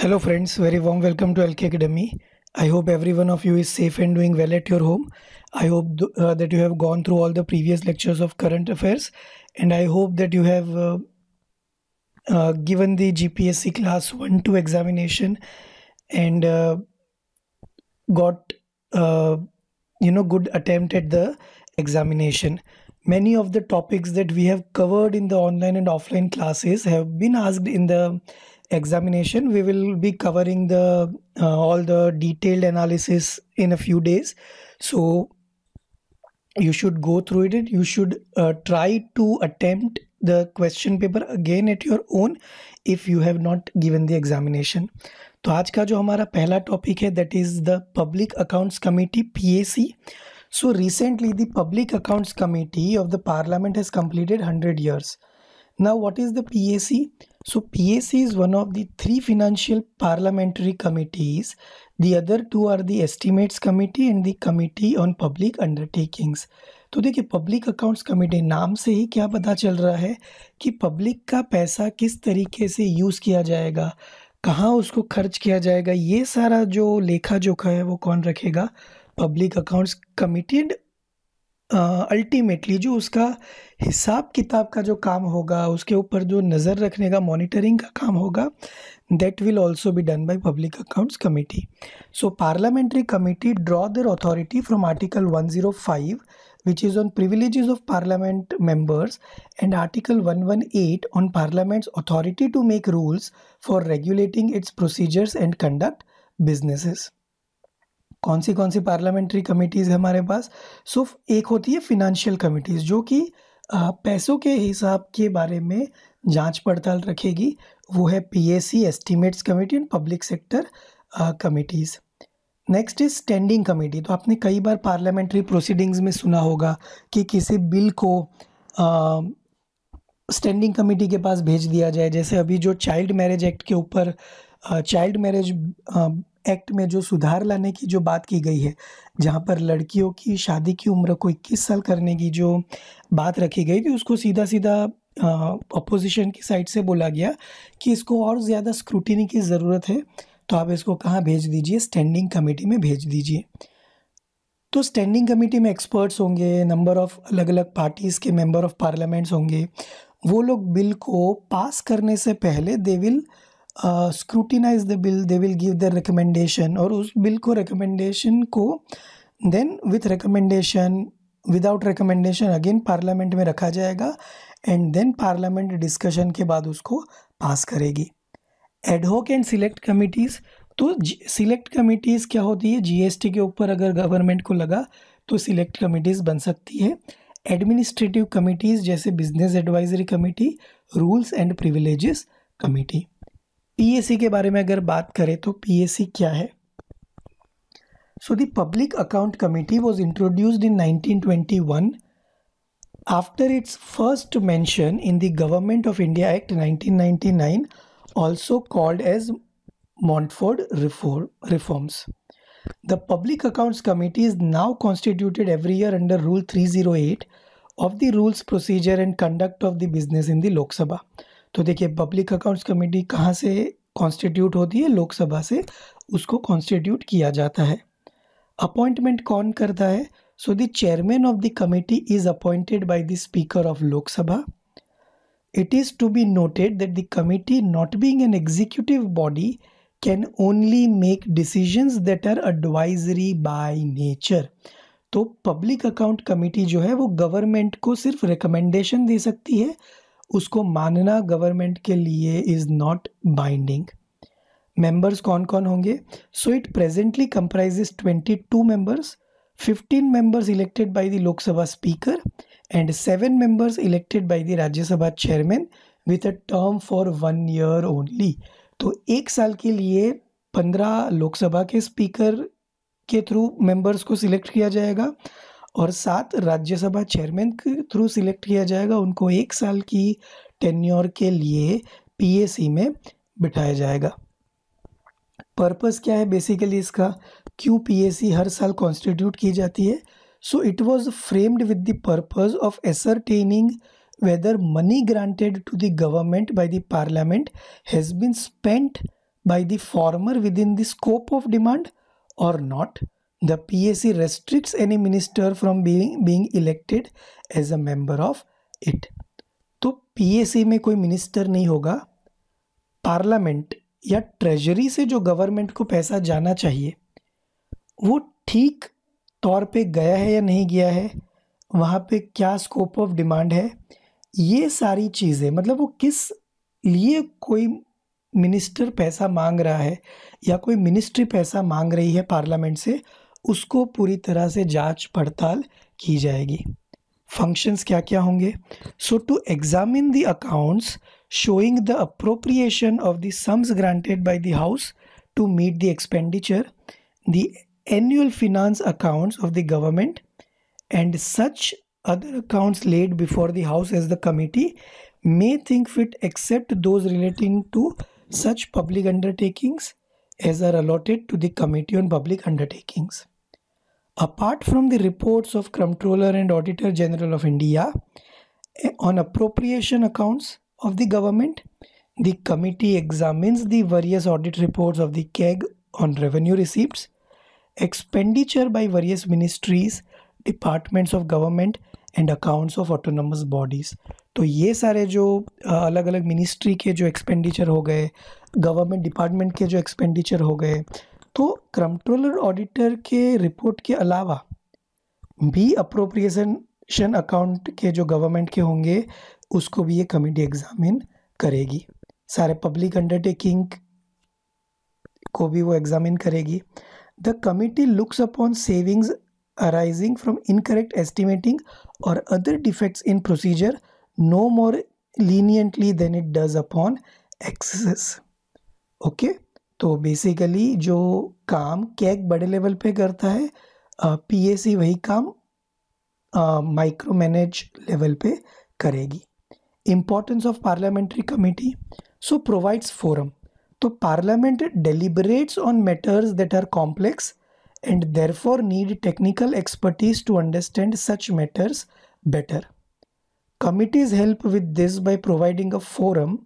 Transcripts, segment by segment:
Hello, friends. Very warm welcome to LK Academy. I hope every one of you is safe and doing well at your home. I hope th- uh, that you have gone through all the previous lectures of current affairs, and I hope that you have uh, uh, given the GPSC class 1 2 examination and uh, got uh, you know good attempt at the examination many of the topics that we have covered in the online and offline classes have been asked in the examination we will be covering the uh, all the detailed analysis in a few days so you should go through it you should uh, try to attempt the question paper again at your own if you have not given the examination तो आज का जो हमारा पहला topic है that is the public accounts committee PAC so recently the public accounts committee of the parliament has completed 100 years now what is the pac so pac is one of the three financial parliamentary committees the other two are the estimates committee and the committee on public undertakings तो देखिए public accounts committee नाम से ही क्या पता चल रहा है कि पब्लिक का पैसा किस तरीके से यूज़ किया जाएगा कहाँ उसको खर्च किया जाएगा ये सारा जो लेखा जोखा है वो कौन रखेगा public accounts committee and ultimately जो उसका हिसाब किताब का जो काम होगा, उसके ऊपर जो नज़र रखने का मॉनिटरिंग का काम होगा दैट विल ऑल्सो भी done by public accounts committee so parliamentary committee draw their authority from article one zero five which is on privilege of parliament members and article one one eight on parliament's authority to make rules for regulating its procedures and conduct businesses कौन सी कौन सी parliamentary committees है हमारे पास? सो एक होती है फिनेंशियल कमिटीज़ जो कि पैसों के हिसाब के बारे में जाँच पड़ताल रखेगी। वो है PAC estimates committee and public sector committees next is standing committee तो आपने कई बार पार्लियामेंट्री प्रोसीडिंग्स में सुना होगा कि किसी बिल को स्टैंडिंग कमेटी के पास भेज दिया जाए। जैसे अभी जो चाइल्ड मैरिज एक्ट के ऊपर चाइल्ड मैरिज एक्ट में जो सुधार लाने की जो बात की गई है, जहाँ पर लड़कियों की शादी की उम्र को 21 साल करने की जो बात रखी गई थी, उसको सीधा सीधा अपोजिशन की साइड से बोला गया कि इसको और ज़्यादा स्क्रूटिनी की ज़रूरत है तो आप इसको कहाँ भेज दीजिए? स्टैंडिंग कमेटी में भेज दीजिए। तो स्टैंडिंग कमेटी में एक्सपर्ट्स होंगे नंबर ऑफ़ अलग अलग पार्टीज़ के मेंबर ऑफ़ पार्लियामेंट्स होंगे, वो लोग बिल को पास करने से पहले they will scrutinize the bill they will give the recommendation और उस बिल को रिकमेंडेशन को then with recommendation without recommendation again parliament में रखा जाएगा एंड देन पार्लियामेंट डिस्कशन के बाद उसको पास करेगी। Ad hoc and select committees तो सिलेक्ट कमिटीज़ क्या होती है? जीएसटी के ऊपर अगर गवर्नमेंट को लगा तो सिलेक्ट कमिटीज़ बन सकती है। एडमिनिस्ट्रेटिव कमिटीज़ जैसे business advisory committee rules and privileges committee PSC के बारे में अगर बात करें तो पीएससी क्या है? So the public account committee was introduced in 1921 after its first mention in the government of India act 1999 ninety also called as Montford reforms the public accounts committee is now constituted every year under rule 308 of the rules procedure and conduct of the business in the Lok Sabha तो देखिए public accounts committee कहाँ से constitute होती है? लोकसभा से उसको constitute किया जाता है। अपॉइंटमेंट कौन करता है? So the chairman of the committee is appointed by the speaker of Lok Sabha. It is to be noted that the committee, not being an executive body, can only make decisions that are advisory by nature. तो public account committee जो है वो government को सिर्फ़ recommendation दे सकती है उसको मानना गवर्नमेंट के लिए इज़ नॉट बाइंडिंग मेंबर्स कौन कौन होंगे? So it presently comprises twenty two members fifteen members elected by the Lok Sabha speaker and seven members elected by the Rajya Sabha chairman with a term for one year only तो एक साल के लिए पंद्रह लोकसभा के speaker के through members को select किया जाएगा। और सात राज्यसभा चेयरमैन के थ्रू सिलेक्ट किया जाएगा। उनको एक साल की टेन्योर के लिए पीएसी में बिठाया जाएगा। पर्पस क्या है बेसिकली इसका? क्यों पीएसी हर साल कॉन्स्टिट्यूट की जाती है? So it was framed with the purpose of ascertaining whether money granted to the government by the parliament has been spent by the former within the scope of demand और not The PAC restricts any minister from being, being elected as a member of it. तो PAC में कोई minister नहीं होगा parliament या treasury से जो government को पैसा जाना चाहिए वो ठीक तौर पे गया है या नहीं गया है वहाँ पे क्या स्कोप ऑफ़ डिमांड है ये सारी चीज़ें मतलब वो किस लिए कोई मिनिस्टर पैसा मांग रहा है या कोई मिनिस्ट्री पैसा मांग रही है पार्लियामेंट से उसको पूरी तरह से जाँच पड़ताल की जाएगी। फ़ंक्शंस क्या क्या होंगे? So to examine the accounts showing the appropriation of the sums granted by the house to meet the expenditure the annual finance accounts of the government and such other accounts laid before the house as the committee may think fit except those relating to such public undertakings as are allotted to the committee on public undertakings Apart from the reports of Comptroller and Auditor General of India eh, on appropriation accounts, of the government. The committee examines the various audit reports of the KEG on revenue receipts, expenditure by various ministries, departments of government and accounts of autonomous bodies तो ये सारे जो अलग अलग ministry के जो expenditure हो गए गवर्नमेंट डिपार्टमेंट के जो एक्सपेंडिचर हो गए तो कंट्रोलर ऑडिटर के रिपोर्ट के अलावा भी अप्रोप्रिएशन अकाउंट के जो गवर्नमेंट के होंगे, उसको भी ये कमेटी एग्जामिन करेगी। सारे पब्लिक अंडरटेकिंग को भी वो एग्जामिन करेगी। The committee looks upon savings arising from incorrect estimating और other defects in procedure no more leniently than it does upon excess okay तो बेसिकली जो काम कैक बड़े लेवल पे करता है पी ए सी वही काम माइक्रो मैनेज लेवल पे करेगी। Importance of parliamentary committee so provides forum तो parliament deliberates on matters that are complex and therefore need technical expertise to understand such matters better committees help with this by providing a forum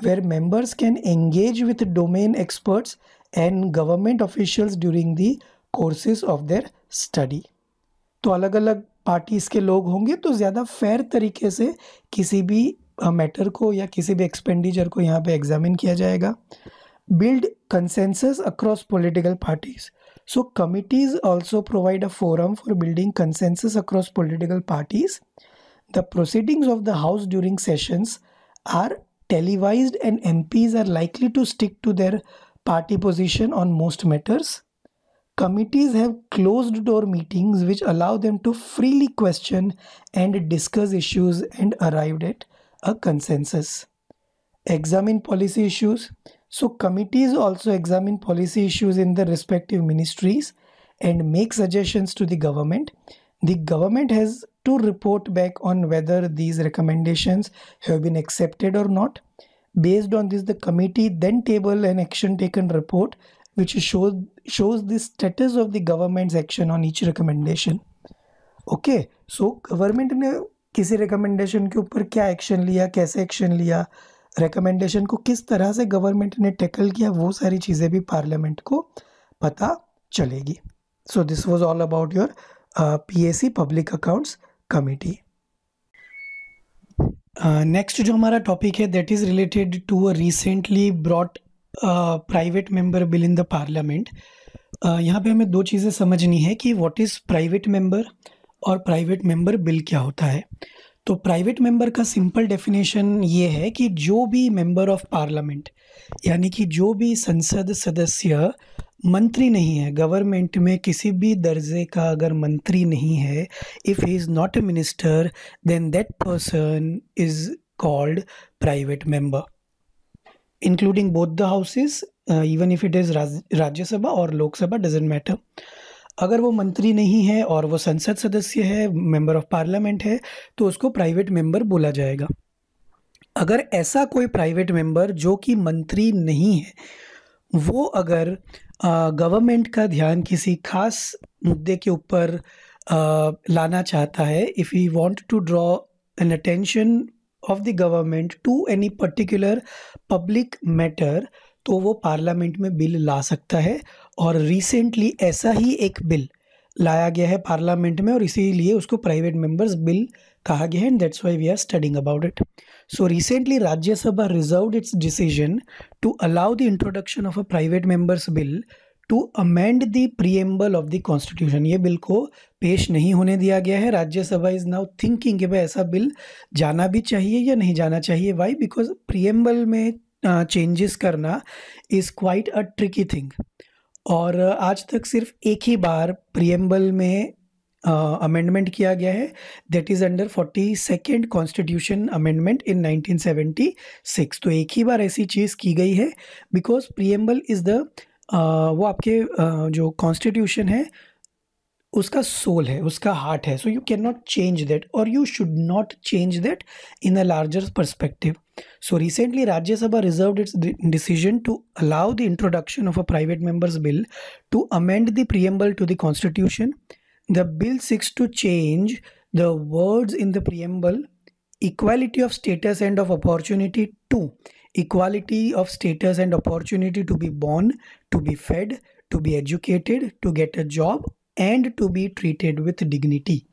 where members can engage with domain experts and government officials during the courses of their study. तो अलग अलग parties के लोग होंगे तो ज़्यादा fair तरीके से किसी भी मैटर को या किसी भी एक्सपेंडिचर को यहाँ पे एग्जामिन किया जाएगा। Build consensus across political parties so committees also provide a forum for building consensus across political parties the proceedings of the house during sessions are televised and MPs are likely to stick to their party position on most matters. Committees have closed door meetings which allow them to freely question and discuss issues and arrive at a consensus. Examine policy issues. So committees also examine policy issues in the respective ministries and make suggestions to the government. The government has to report back on whether these recommendations have been accepted or not. Based on this, the committee then table an action taken report which shows shows the status of the government's action on each recommendation. Okay, so government ने किसी recommendation के ऊपर क्या action लिया कैसे action लिया recommendation को किस तरह से गवर्नमेंट ने टैकल किया वो सारी चीज़ें भी पार्लियामेंट को पता चलेगी so this was all about your PAC public accounts committee next जो हमारा टॉपिक है that is related to a recently brought private member bill in the parliament यहाँ पे हमें दो चीज़ें समझनी है कि व्हाट इज़ प्राइवेट मेंबर और प्राइवेट मेंबर बिल क्या होता है। तो प्राइवेट मेंबर का सिंपल डेफिनेशन ये है कि जो भी मेंबर ऑफ़ पार्लियामेंट यानी कि जो भी संसद सदस्य मंत्री नहीं है। गवर्नमेंट में किसी भी दर्जे का अगर मंत्री नहीं है if he is not a minister then that person is called private member including both the houses even if it is Rajya Sabha और लोकसभा डजेंट मैटर अगर वो मंत्री नहीं है और वो संसद सदस्य है मेंबर ऑफ़ पार्लियामेंट है तो उसको प्राइवेट मेंबर बोला जाएगा। अगर ऐसा कोई प्राइवेट मेंबर जो कि मंत्री नहीं है वो अगर गवर्नमेंट का ध्यान किसी खास मुद्दे के ऊपर लाना चाहता है if you want to draw an attention of the government to any particular public matter तो वो पार्लियामेंट में बिल ला सकता है। और रिसेंटली ऐसा ही एक बिल लाया गया है पार्लियामेंट में और इसीलिए उसको प्राइवेट मेंबर्स बिल कहा गया है and that's why we are studying about it so recently Rajya Sabha reserve its decision to allow the introduction of a private members bill to amend the preamble of the constitution ये bill को पेश नहीं होने दिया गया है। Rajya Sabha is now thinking कि भाई ऐसा बिल जाना भी चाहिए या नहीं जाना चाहिए। वाई बिकॉज़ प्रियम्बल में चेंजेस uh, करना is quite a tricky thing और आज तक सिर्फ़ एक ही बार प्रियम्बल में अमेंडमेंट किया गया है that is under forty second constitution amendment in 1976 तो एक ही बार ऐसी चीज़ की गई है बिकॉज़ प्रियम्बल इज़ द वो आपके uh, जो कॉन्स्टिट्यूशन है उसका सोल है उसका हार्ट है. So you can not change that or you should not change that in a larger perspective so recently Rajya Sabha reserve its decision to allow the introduction of a private private bill to amend the the to the constitution. The bill seeks to change the words in the preamble equality of status and of opportunity to equality of status and opportunity to be born, to be fed, to be educated, to get a job and to be treated with dignity.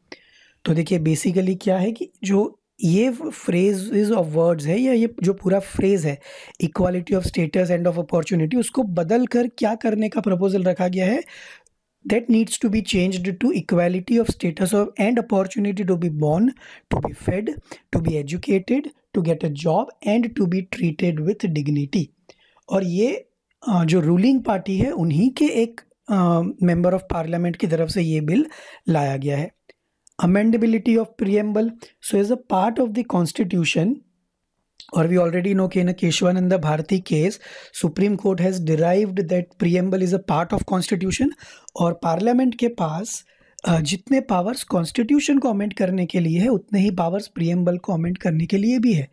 तो देखिए basically क्या है कि जो ये phrase of words है या ये जो पूरा फ्रेज है equality of status and of opportunity उसको बदल कर क्या करने का प्रपोजल रखा गया है that needs to be changed to equality of status of and opportunity to be born to be fed to be educated to get a job and to be treated with dignity और ये जो ruling party है उन्हीं के एक member of parliament की तरफ़ से ये बिल लाया गया है amendability of preamble so as a part of the constitution or we already know in a Keshwananda Bharati case, Supreme Court has derived that preamble is a part of constitution और parliament के पास जितने powers constitution को amend करने के लिए है उतने ही पावर्स प्रियम्बल को अमेंड करने के लिए भी है।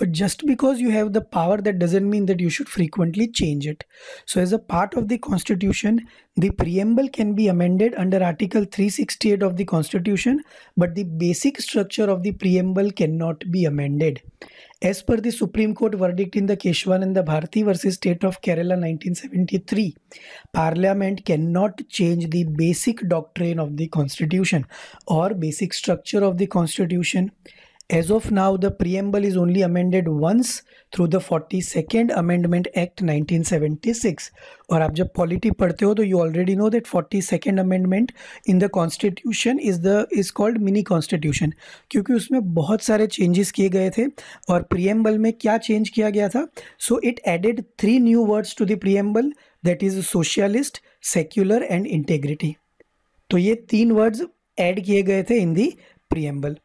But just because you have the power that doesn't mean that you should frequently change it so as a part of the constitution the preamble can be amended under article 368 of the constitution but the basic structure of the preamble can not be amended As per the Supreme Court verdict in the Keshwananda Bharati versus State of Kerala 1973, Parliament cannot change the basic doctrine of the Constitution or basic structure of the Constitution As of now, the preamble is only amended once through the 42nd Amendment Act 1976. और आप जब polity पढ़ते हो तो you already know that forty second amendment in the constitution is the is called mini constitution क्योंकि उसमें बहुत सारे चेंजेस किए गए थे और प्रियम्बल में क्या चेंज किया गया था? So it added three new words to the preamble that is socialist secular and integrity तो ये तीन वर्ड्स ऐड किए गए थे इन दी प्रियम्बल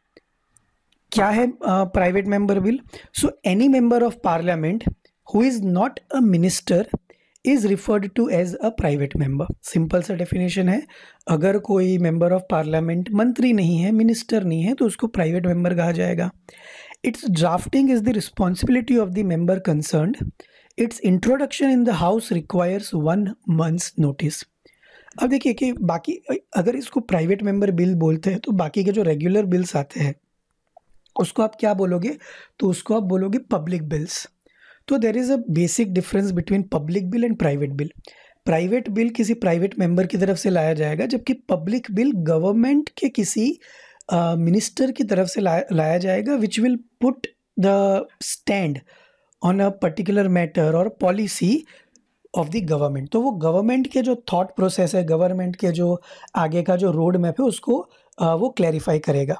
क्या है private member bill so any member of parliament who is not a minister is referred to as a private member simple सा definition है। अगर कोई मेंबर ऑफ़ पार्लियामेंट मंत्री नहीं है मिनिस्टर नहीं है तो उसको प्राइवेट मेंबर कहा जाएगा। Its drafting is the responsibility of the member concern its introduction in the house requires one months notice अब देखिए कि बाकी, अगर इसको प्राइवेट मेंबर बिल बोलते हैं तो बाकी के जो रेगुलर बिल्स आते हैं उसको आप क्या बोलोगे? तो उसको आप बोलोगे पब्लिक बिल्स तो there is a basic difference between public bill and private bill private bill किसी प्राइवेट मेंबर की तरफ़ से लाया जाएगा जबकि पब्लिक बिल गवर्नमेंट के किसी मिनिस्टर uh, की तरफ़ से लाया लाया जाएगा which will put the stand on a particular matter or policy of the government तो वो गवर्नमेंट के जो थॉट प्रोसेस है गवर्नमेंट के जो आगे का जो रोड मैप है उसको uh, वो क्लैरिफाई करेगा.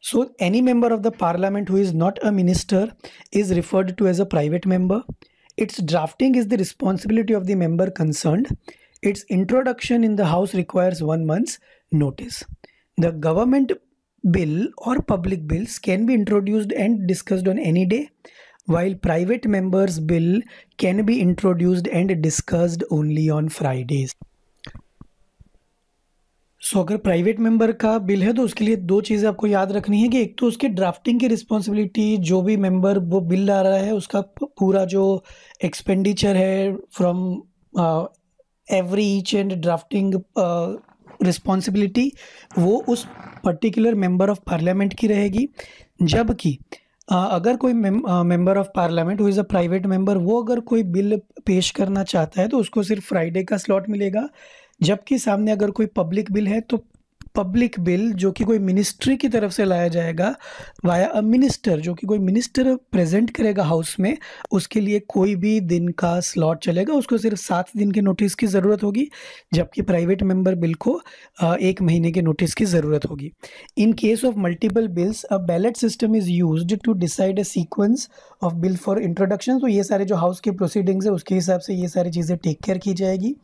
So any member of the parliament who is not a minister is referred to as a private member. Its drafting is the responsibility of the member concerned. Its introduction in the house requires one month's notice. The government bill or public bills can be introduced and discussed on any day while private members bill can be introduced and discussed only on Fridays. So so, अगर private member का bill है तो उसके लिए दो चीज़ें आपको याद रखनी है कि एक तो उसके ड्राफ्टिंग की रिस्पॉन्सिबिलिटी जो भी मेंबर वो बिल ला रहा है उसका पूरा जो एक्सपेंडिचर है from every each and drafting responsibility वो उस पर्टिकुलर मेंबर ऑफ़ पार्लियामेंट की रहेगी। जबकि अगर कोई member of parliament who is a private member वो अगर कोई बिल पेश करना चाहता है तो उसको सिर्फ़ फ्राइडे का स्लॉट मिलेगा। जबकि सामने अगर कोई पब्लिक बिल है तो पब्लिक बिल जो कि कोई मिनिस्ट्री की तरफ़ से लाया जाएगा, वाया अ मिनिस्टर, जो कि कोई मिनिस्टर प्रेजेंट करेगा हाउस में, उसके लिए कोई भी दिन का स्लॉट चलेगा। उसको सिर्फ़ सात दिन के नोटिस की ज़रूरत होगी, जबकि प्राइवेट मेंबर बिल को एक महीने के नोटिस की ज़रूरत होगी। In case of multiple bills, a ballot system is use to decide a sequence of bill for introduction. तो ये सारे जो हाउस के प्रोसीडिंग्स है, उसके हिसाब से ये सारी चीज़ें टेक केयर की जाएगी।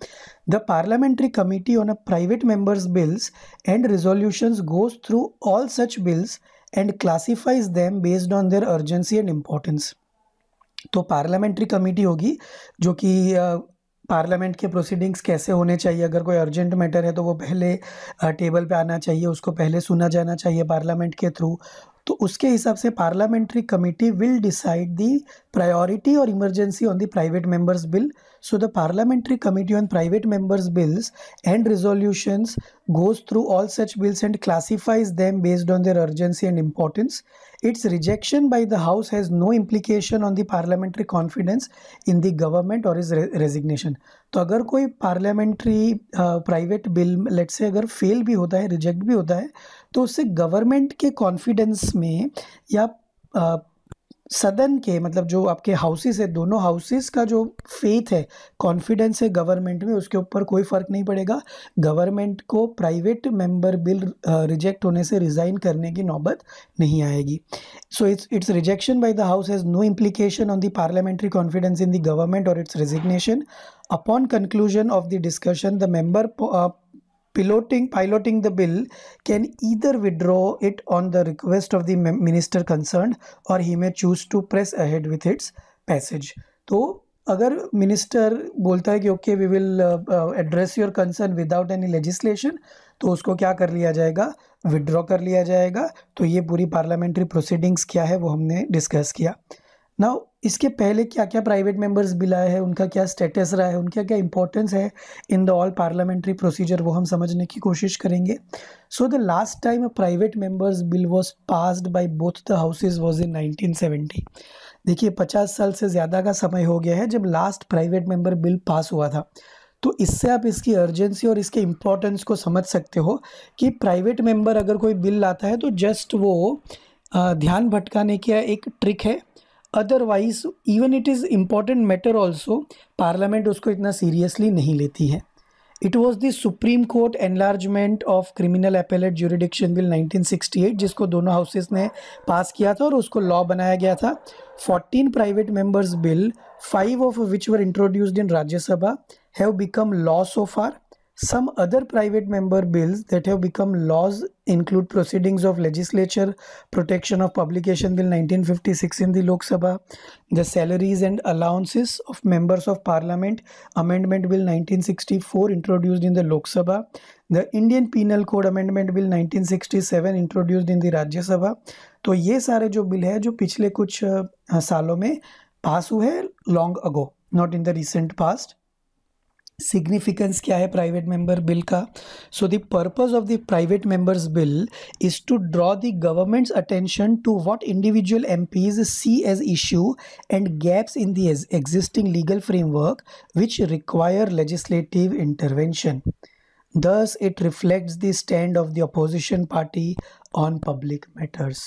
The parliamentary committee on a private members bills and resolutions goes through all such bills and classifies them based on their urgency and importance. तो पार्लियामेंट्री कमेटी होगी, जो कि पार्लियामेंट के प्रोसीडिंग्स कैसे होने चाहिए, अगर कोई अर्जेंट मैटर है तो वो पहले टेबल पे आना चाहिए, उसको पहले सुना जाना चाहिए पार्लियामेंट के थ्रू तो उसके हिसाब से parliamentary committee will decide the priority और emergency on the private members bill so the parliamentary committee on private members bills and resolutions goes through all such bills and classifies them based on their urgency and importance its rejection by the house has no implication on the parliamentary confidence in the government or is resignation तो अगर कोई parliamentary private bill लेट से अगर fail भी होता है reject भी होता है तो उससे गवर्नमेंट के कॉन्फिडेंस में या सदन के मतलब जो आपके हाउसेस है, दोनों हाउसेस का जो फेथ है कॉन्फिडेंस है गवर्नमेंट में, उसके ऊपर कोई फ़र्क नहीं पड़ेगा। गवर्नमेंट को प्राइवेट मेंबर बिल रिजेक्ट होने से रिज़ाइन करने की नौबत नहीं आएगी। So its its rejection by the house has no implication on the parliamentary confidence in the government or its resignation upon conclusion of the discussion the member piloting piloting the bill can either withdraw it on the request of the minister concerned or he may choose to press ahead with its passage तो अगर minister बोलता है कि okay we will address your concern without any legislation तो उसको क्या कर लिया जाएगा विड्रॉ कर लिया जाएगा तो ये पूरी पार्लियामेंट्री प्रोसीडिंग्स क्या है वो हमने डिस्कस किया ना इसके पहले क्या क्या प्राइवेट मेंबर्स बिल आए हैं? उनका क्या स्टेटस रहा है? उनका क्या इंपॉर्टेंस है in the all parliamentary procedure वो हम समझने की कोशिश करेंगे। So the last time a private members bill was passed by both the houses was in 1970 देखिए, पचास साल से ज़्यादा का समय हो गया है जब last private member bill pass हुआ था। तो इससे आप इसकी अर्जेंसी और इसके इम्पोर्टेंस को समझ सकते हो कि प्राइवेट मेंबर अगर कोई बिल लाता है तो जस्ट वो ध्यान भटकाने की एक ट्रिक है। Otherwise even it is important matter also parliament उसको इतना सीरियसली नहीं लेती है। It was the supreme court enlargement of criminal appellate jurisdiction bill 1968 जिसको दोनों हाउसेस ने पास किया था और उसको लॉ बनाया गया था। 14 private members bill five of which were introduced in Rajya Sabha have become law so far Some other private member bills that have become laws include proceedings of legislature, protection of publication bill 1956 in the Lok Sabha, the salaries and allowances of members of parliament amendment bill 1964 introduced in the Lok Sabha, the Indian Penal Code amendment bill 1967 introduced in the Rajya Sabha. तो ये सारे जो bill है जो पिछले कुछ सालों में पास हुए long ago not in the recent past significance क्या है प्राइवेट मेंबर बिल का? So the purpose of the private members bill is to draw the governments attention to what individual MPs see as issue and gaps in the existing legal framework which require legislative intervention thus, it reflects the stand of the opposition party on public matters.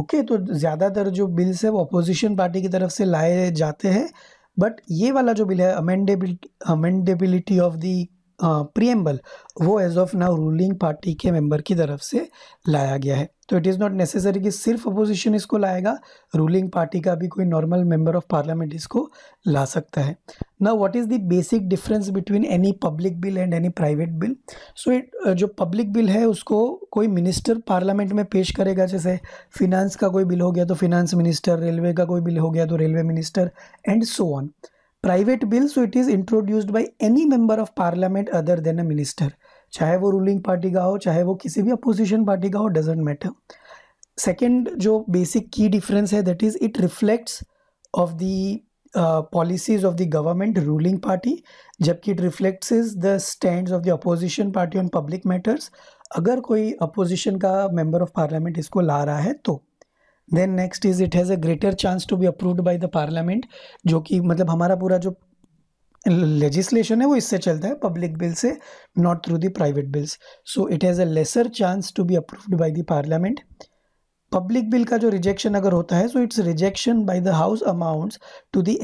Okay तो ज़्यादातर जो bills है वो opposition party की तरफ़ से लाए जाते हैं। बट ये वाला जो बिल है amendability amendability of the preamble वो as of now ruling party के मेंबर की तरफ़ से लाया गया है। तो इट इज़ नॉट नेसेसरी कि सिर्फ़ अपोजिशन इसको लाएगा रूलिंग पार्टी का भी कोई नॉर्मल मेंबर ऑफ़ पार्लियामेंट इसको ला सकता है। ना what is the basic difference between any public bill and any private bill so it जो पब्लिक बिल है, उसको कोई मिनिस्टर पार्लियामेंट में पेश करेगा। जैसे फिनांस का कोई बिल हो गया तो फिनांस मिनिस्टर रेलवे का कोई बिल हो गया तो railway minister and so on private bill so it is introduced by any member of parliament other than a minister चाहे वो रूलिंग पार्टी का हो, चाहे वो किसी भी अपोजिशन पार्टी का हो डजेंट मैटर सेकेंड जो बेसिक की डिफरेंस है that is it reflects of the policies of the government ruling party जबकि it reflects is the stand of the opposition party on public matters अगर कोई opposition का member of parliament इसको ला रहा है तो then next is it has a greater chance to be approved by the parliament जो कि मतलब हमारा पूरा जो लेजिस्लेशन है वो इससे चलता है पब्लिक बिल से not through the private bills so it has a lesser chance to be approved by the parliament public bill का जो रिजेक्शन अगर होता है so its rejection by the house amounts to the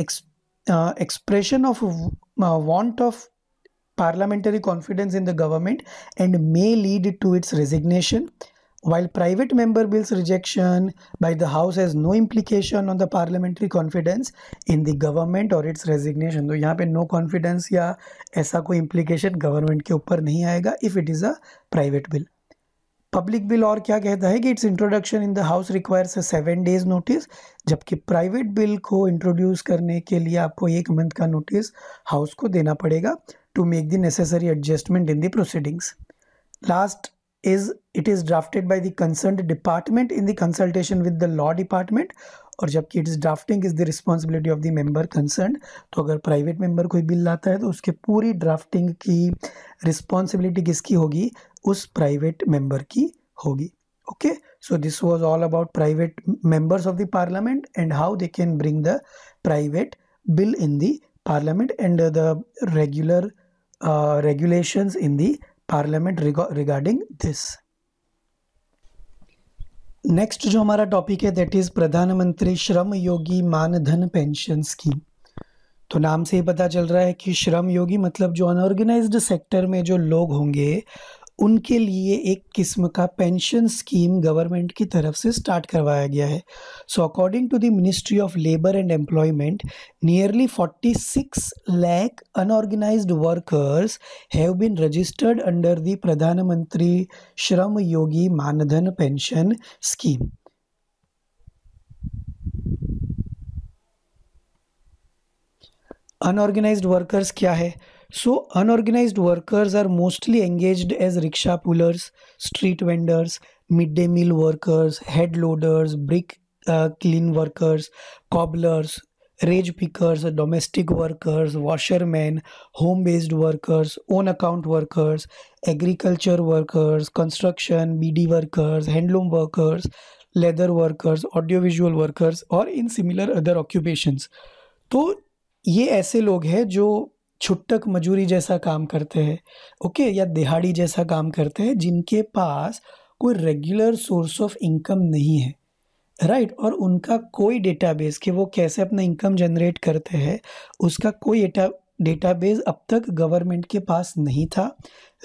expression of uh, want of parliamentary confidence in the government and may lead to its resignation. While private member bills rejection by the house has no implication on the parliamentary confidence in the government or its resignation तो यहाँ पे no confidence या ऐसा कोई implication government के ऊपर नहीं आएगा if it is a private bill public bill और क्या कहता है कि its introduction in the house requires a seven days notice जबकि प्राइवेट बिल को इंट्रोड्यूस करने के लिए आपको एक मंथ का नोटिस हाउस को देना पड़ेगा to make the necessary adjustment in the proceedings last is it is drafted by the concern department in the consultation with the law department और जबकि it is drafting is the responsibility of the member concern तो अगर private member कोई bill लाता है तो उसके पूरी ड्राफ्टिंग की रिस्पॉन्सिबिलिटी किसकी होगी? उस प्राइवेट मेंबर की होगी। Okay so this was all about private members of the parliament and how they can bring the private bill in the parliament and the regular regulation in the parliament regarding this next जो हमारा topic है that is Pradhan Mantri Shram Yogi Maandhan pension scheme तो नाम से ही पता चल रहा है कि श्रम योगी मतलब जो अनऑर्गेनाइज्ड सेक्टर में जो लोग होंगे उनके लिए एक किस्म का पेंशन स्कीम गवर्नमेंट की तरफ़ से स्टार्ट करवाया गया है। So according to the Ministry of Labour and Employment nearly 46 lakh unorganised workers have been registered under the Pradhan Mantri Shram Yogi Maandhan pension scheme unorganised workers क्या है? So unorganized workers are mostly engaged as rickshaw pullers, street vendors, midday meal workers, head loaders, brick uh, clean workers, cobblers, rage pickers, domestic workers, washermen, home-based workers, own account workers, agriculture workers, construction, BD workers, handloom workers, leather workers, audiovisual workers और in similar other occupations. तो ये ऐसे लोग हैं जो छुट्टक मजूरी जैसा काम करते हैं, ओके, या दिहाड़ी जैसा काम करते हैं, जिनके पास कोई रेगुलर सोर्स ऑफ़ इनकम नहीं है राइट right? और उनका कोई डेटाबेस कि वो कैसे अपना इनकम जनरेट करते हैं, उसका कोई डेटा डेटाबेस अब तक गवर्नमेंट के पास नहीं था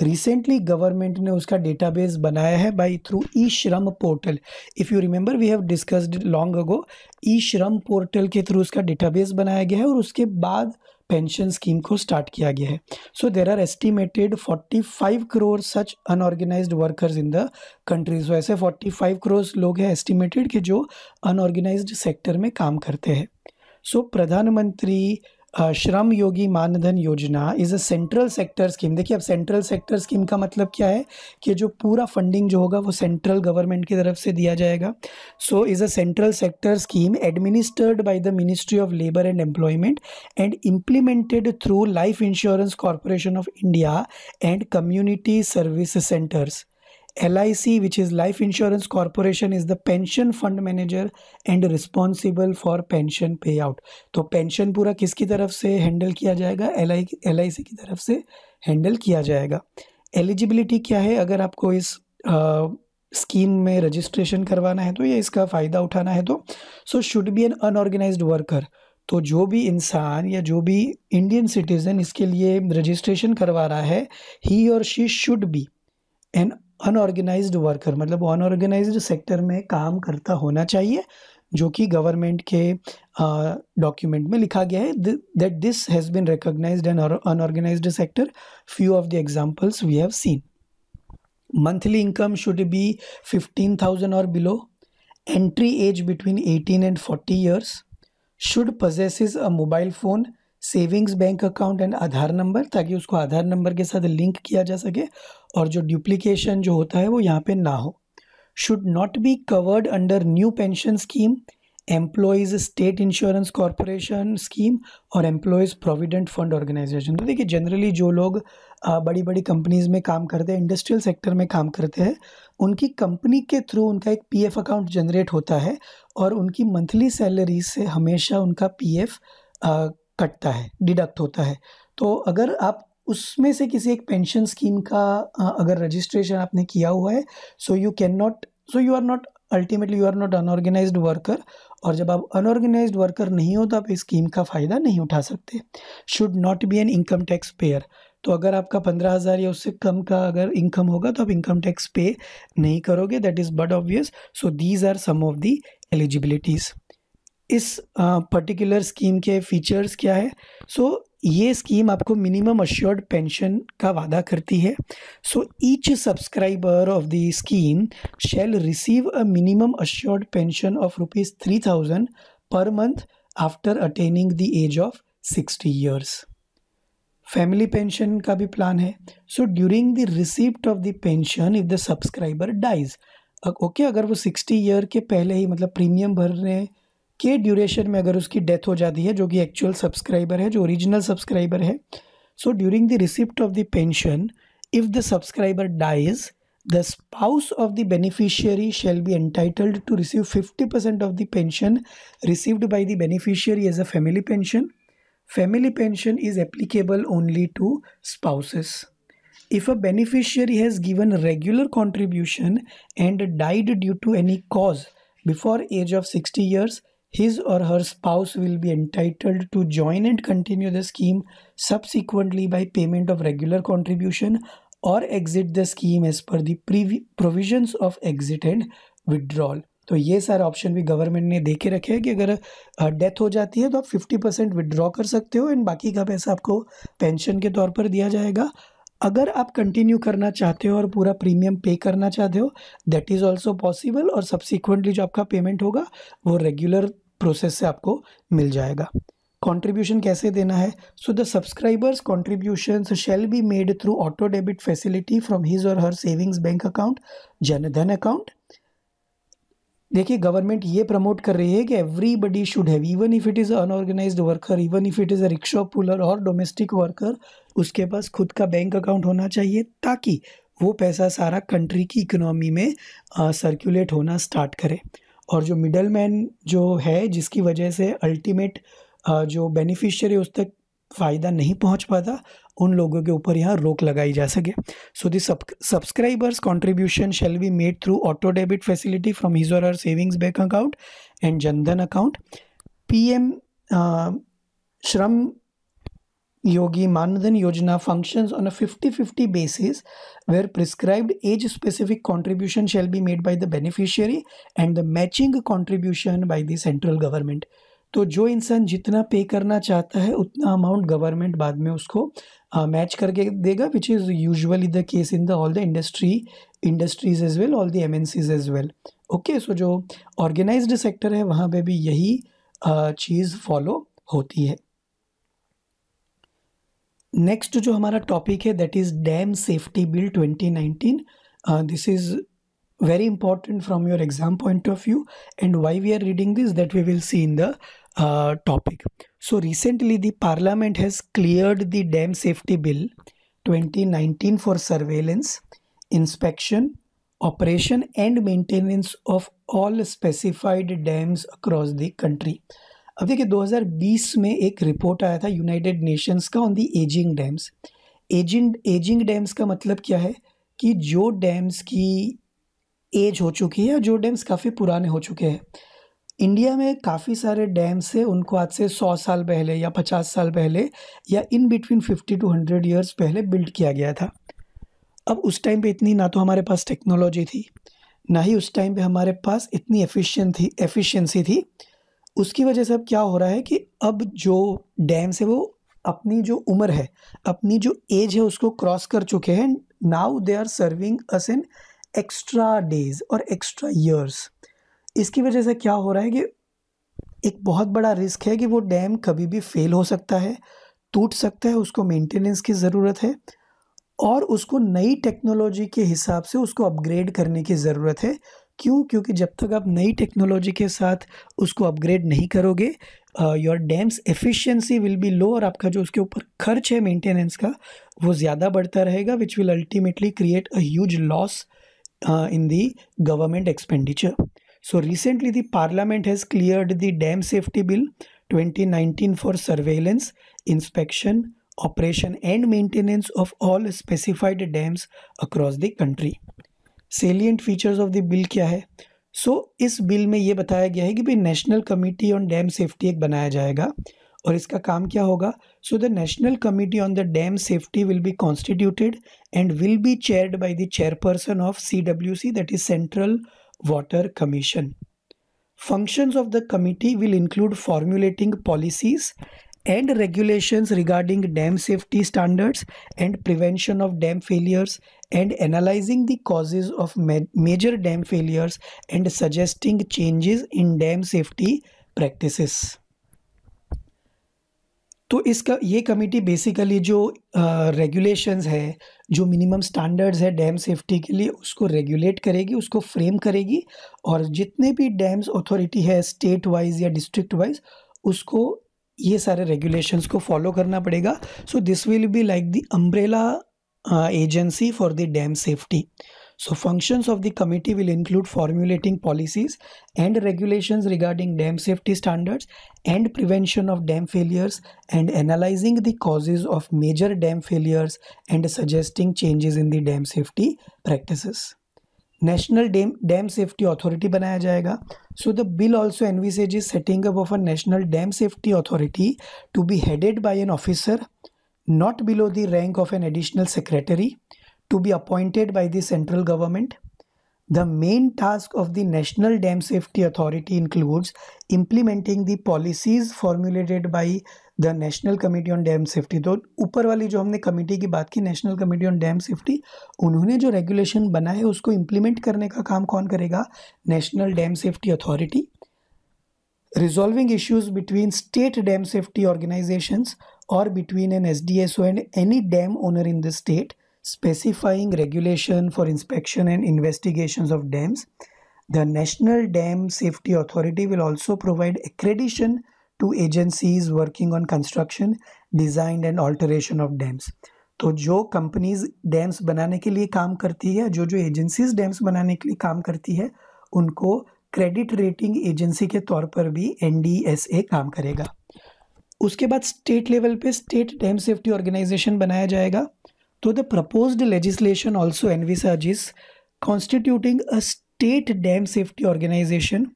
रिसेंटली गवर्नमेंट ने उसका डेटाबेस बनाया है by through e Shram portal if you remember we have discussed long ago e Shram portal के थ्रू उसका डेटाबेस बनाया गया है और उसके बाद पेंशन स्कीम को स्टार्ट किया गया है। So there are estimated 45 crore such unorganise workers in the countries ऐसे 45 करोर लोग हैं एस्टिमेटेड कि जो अनऑर्गेनाइज सेक्टर में काम करते हैं। सो so, प्रधानमंत्री Shram Yogi Maandhan Yojana is a central sector scheme देखिए, अब सेंट्रल सेक्टर स्कीम का मतलब क्या है कि जो पूरा फंडिंग जो होगा वो सेंट्रल गवर्नमेंट की तरफ़ से दिया जाएगा। So is a central sector scheme administered by the ministry of labour and employment and implemented through life insurance corporation of India and community service centres LIC, which is Life Insurance Corporation, is the pension fund manager and responsible for pension payout. तो pension पूरा किसकी तरफ़ से handle किया जाएगा? L I सी की तरफ़ से हैंडल किया जाएगा। एलिजिबिलिटी क्या है? अगर आपको इस स्कीम में रजिस्ट्रेशन करवाना है तो या इसका फ़ायदा उठाना है तो so should be an unorganise worker तो जो भी इंसान या जो भी इंडियन सिटीज़न इसके लिए रजिस्ट्रेशन करवा रहा है ही और she should be an unorganised worker मतलब वो अनऑर्गेनाइज्ड सेक्टर में काम करता होना चाहिए, जो कि गवर्नमेंट के डॉक्यूमेंट में लिखा गया है। That this has been recognised an unorganised sector few of the examples we have seen monthly income should be fifteen thousand or below entry age between eighteen and forty years should possesses a mobile phone savings bank account and Aadhaar number, ताकि उसको आधार number के साथ link किया जा सके और जो duplication जो होता है वो यहाँ पे ना हो। Should not be covered under new pension scheme, employees state insurance corporation scheme or employees provident fund organisation. तो देखिए, जनरली जो लोग बड़ी बड़ी कंपनीज़ में काम करते हैं, इंडस्ट्रियल सेक्टर में काम करते हैं, उनकी कंपनी के थ्रू उनका एक पीएफ अकाउंट जनरेट होता है और उनकी मंथली सैलरी से हमेशा उनका पीएफ कटता है डिडक्ट होता है। तो अगर आप उसमें से किसी एक पेंशन स्कीम का अगर रजिस्ट्रेशन आपने किया हुआ है so you can not so you are not ultimately you are not unorganise worker और जब आप अनऑर्गेनाइज वर्कर नहीं हो तो आप इस स्कीम का फ़ायदा नहीं उठा सकते। Should not be an income tax payer तो अगर आपका पंद्रह हज़ार या उससे कम का अगर इनकम होगा तो आप इनकम टैक्स पे नहीं करोगे that is but obvious so these are some of the eligibilities इस पर्टिकुलर स्कीम के फीचर्स क्या है? सो so, ये स्कीम आपको मिनिमम अश्योर्ड पेंशन का वादा करती है। So each subscriber of the scheme shall receive a minimum assured pension of rupees three thousand per month after attaining the age of sixty years family pension का भी plan है। So during the receipt of the pension if the subscriber dies okay अगर वो sixty year के पहले ही मतलब premium भरने के ड्यूरेशन में अगर उसकी डेथ हो जाती है, जो कि एक्चुअल सब्सक्राइबर है, जो ओरिजिनल सब्सक्राइबर है so during the receipt of the pension if the subscriber dies the spouse of the beneficiary shall be entitled to receive fifty percent of the pension received by the beneficiary as a family pension family pension is applicable only to spouses if a beneficiary has given regular contribution and died due to any cause before age of 60 years his or her spouse will be entitled to join and continue the scheme subsequently by payment of regular contribution or exit the scheme as per the provisions of exit and withdrawal तो ये सारे option भी government ने दे के रखे हैं कि अगर डेथ हो जाती है तो आप फिफ्टी परसेंट विदड्रॉ कर सकते हो एंड बाकी का पैसा आपको पेंशन के तौर पर दिया जाएगा अगर आप कंटिन्यू करना चाहते हो और पूरा प्रीमियम पे करना चाहते हो दैट इज़ ऑल्सो पॉसिबल और सब्सिक्वेंटली जो आपका पेमेंट होगा वो रेगुलर प्रोसेस से आपको मिल जाएगा। कंट्रीब्यूशन कैसे देना है? So the subscriber's contribution shall be made through auto debit facility from his or her savings bank account Jan Dhan account देखिए गवर्नमेंट ये प्रमोट कर रही है कि everybody should have even if it is unorganised worker even if it is a rickshaw puller or domestic worker उसके पास खुद का बैंक अकाउंट होना चाहिए ताकि वो पैसा सारा कंट्री की इकोनॉमी में सर्कुलेट होना स्टार्ट करे। और जो मिडल मैन जो है, जिसकी वजह से अल्टीमेट जो बेनिफिशियरी उस तक फ़ायदा नहीं पहुँच पाता, उन लोगों के ऊपर यहाँ रोक लगाई जा सके। So the subscriber's contribution shall be made through auto debit facility from his or savings bank account and Jan Dhan account P M Shram Yogi Manadhan Yojana functions on a 50-50 basis where prescribed age-specific contribution shall be made by the beneficiary and the matching contribution by the central government. तो जो इंसान जितना पे करना चाहता है उतना amount government बाद में उसको मैच करके देगा which is usually the case in the all the industry industries as well all the M as well okay so जो ऑर्गेनाइज्ड सेक्टर है वहाँ पे भी यही चीज़ फॉलो होती है नेक्स्ट जो हमारा टॉपिक है that is dam safety bill 2019 this is very important from your exam point of view and why we are reading this that we will see in the topic so recently the parliament has cleared the dam safety bill 2019 for surveillance inspection operation and maintenance of all specified dams across the country अब देखिए 2020 में एक report आया था United Nations का on the ageing dams ageing ageing dams का मतलब क्या है? कि जो डैम्स की एज हो चुकी है जो डैम्स काफ़ी पुराने हो चुके हैं. इंडिया में काफ़ी सारे डैम्स हैं, उनको आज से सौ साल पहले या पचास साल पहले या in between fifty to hundred years पहले बिल्ड किया गया था. अब उस टाइम पे इतनी ना तो हमारे पास टेक्नोलॉजी थी, ना ही उस टाइम पे हमारे पास इतनी एफिशिएंट थी एफिशिएंसी थी. उसकी वजह से अब क्या हो रहा है कि अब जो डैम्स है वो अपनी जो उम्र है, अपनी जो एज है उसको क्रॉस कर चुके हैं। Now they are serving us in extra days और एक्स्ट्रा ईयर्स इसकी वजह से क्या हो रहा है कि एक बहुत बड़ा रिस्क है कि वो डैम कभी भी फेल हो सकता है, टूट सकता है, उसको मेंटेनेंस की ज़रूरत है और उसको नई टेक्नोलॉजी के हिसाब से उसको अपग्रेड करने की ज़रूरत है। क्यों क्योंकि जब तक आप नई टेक्नोलॉजी के साथ उसको अपग्रेड नहीं करोगे your dams efficiency will be low और आपका जो उसके ऊपर खर्च है मेंटेनेंस का वो ज़्यादा बढ़ता रहेगा which will ultimately create a huge loss in the government expenditure so recently the parliament has cleared the dam safety bill 2019 for surveillance, inspection, operation and maintenance of all specified dams across the country. Salient features of the bill क्या है? So so, इस bill में ये बताया गया है कि भाई national committee on dam safety एक बनाया जाएगा और इसका काम क्या होगा? So the national committee on the dam safety will be constituted and will be chaired by the chairperson of C W C that is Central Water Commission Functions of the committee will include formulating policies and regulations regarding dam safety standards and prevention of dam failures and analyzing the causes of ma, major dam failures and suggesting changes in dam safety practices. तो इसका, ये committee basically जो regulations है, जो minimum standards है dam safety के लिए, उसको रेगुलेट करेगी, उसको फ्रेम करेगी और जितने भी डैम्स अथॉरिटी है स्टेट वाइज या डिस्ट्रिक्ट वाइज उसको, ये सारे रेगुलेशंस को फॉलो करना पड़ेगा so this will be like the umbrella Agency for the dam safety So functions of the committee will include formulating policies and regulations regarding dam safety standards and prevention of dam failures and analyzing the causes of major dam failures and suggesting changes in the dam safety practices. National Dam, Dam Safety Authority banaya jayega. So the bill also envisages setting up of a National Dam Safety Authority to be headed by an officer not below the rank of an additional secretary to be appointed by the central government. The main task of the National Dam Safety Authority includes implementing the policies formulated by the national committee on dam safety तो ऊपर वाली जो हमने committee की बात की national committee on dam safety उन्होंने जो रेगुलेशन बना है उसको इम्प्लीमेंट करने का काम कौन करेगा national dam safety authority resolving issues between state dam safety organizations or between an SDSO and any dam owner in the state specifying regulation for inspection and investigations of dams. The National Dam Safety Authority will also provide accreditation to agencies working on construction, design and alteration of dams. तो जो companies dams बनाने के लिए काम करती है जो जो एजेंसीज डैम्स बनाने के लिए काम करती है उनको क्रेडिट रेटिंग एजेंसी के तौर पर भी एन काम करेगा उसके बाद स्टेट लेवल पे स्टेट डैम सेफ्टी ऑर्गेनाइजेशन बनाया जाएगा। तो the propose legislation also envisages constituting a state dam safety organisation